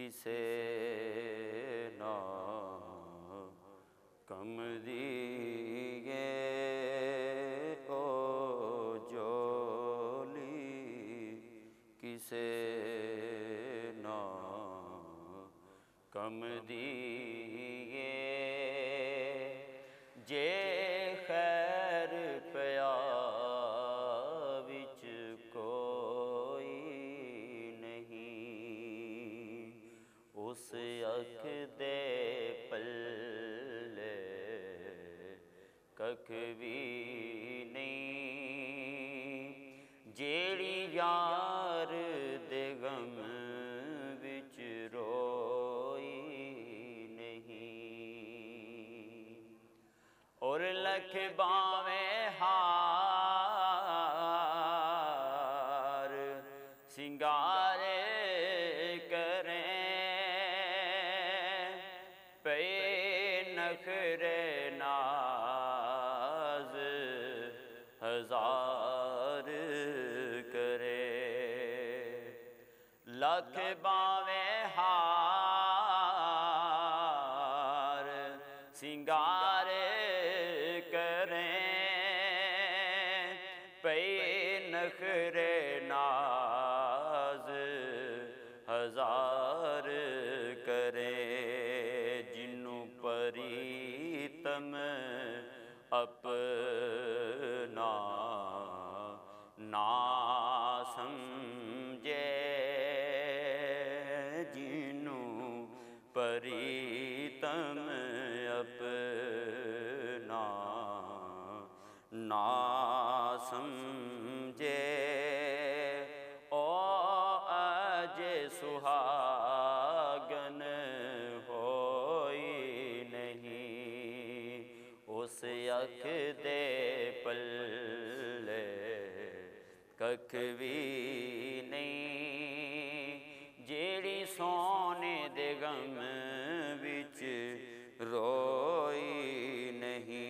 किसे ना कम दिए ओ जोली? किसे ना कम दिए अख दे पल्ले, कख भी नहीं। जेड़ी यार दे गम विच रोई नहीं। और लख बावे हार नखरे नाज हज़ार करे। लख बावे हार सिंगारे करें। पे नखरे परीतम अपना ना समझे जिन्नु परीतम अपना ना समझे। ओ अजे सुहागन उस अख दे पल्ले कख भी नहीं जेड़ी सोने दे गम विच रोई नहीं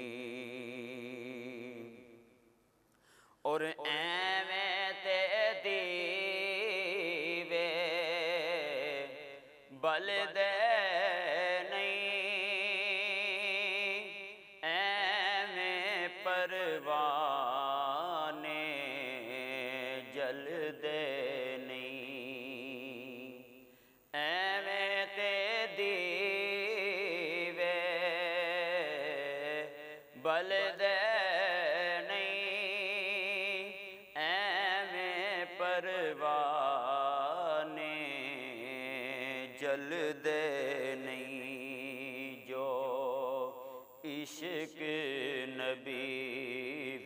और एवें ते दीवे बल परवाने जल दे नहीं। एवें ते दीवे बल दे नहीं। एवें परवाने जल दे नहीं। जो इश्क नबी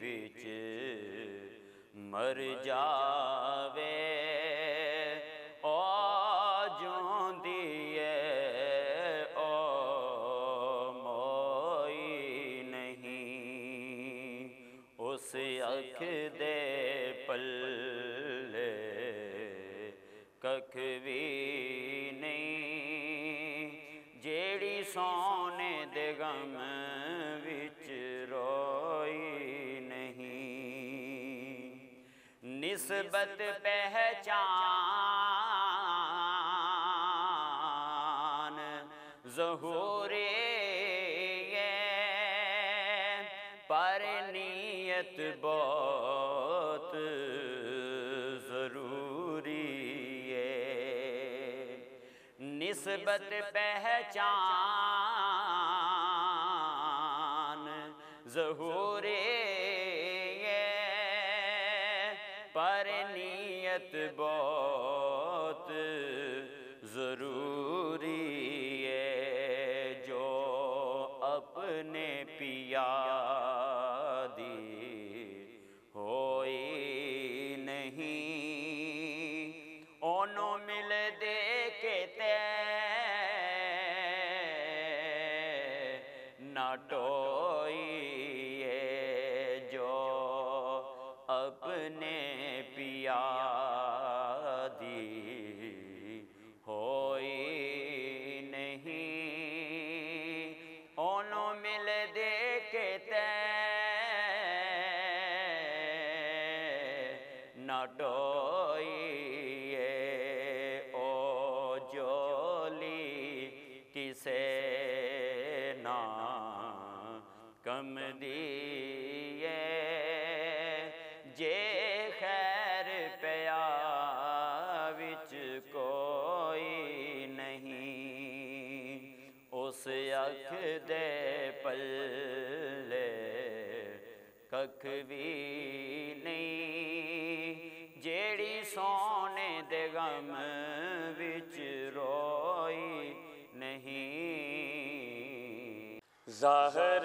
विच मर जावे। ओ जोंदी है ओ मोई नहीं। उस अख दे पल्ले कख भी नहीं। जेड़ी सोने दे गम निस्बत पहचान जहूरे पर नीयत बहुत ज़रूरी है निस्बत पहचान जहूरे बहुत ज़रूरी है जो अपने पिया दी होई नहीं। ओनो मिल दे के ते नाटोई डोइए, ओ जोली, किसे ना कम दिए? जे खैर पया विच कोई नहीं, उस अख दे पल कख भी ਗਮ ਵਿੱਚ ਰੋਈ ਨਹੀਂ ਜ਼ਾਹਰਾ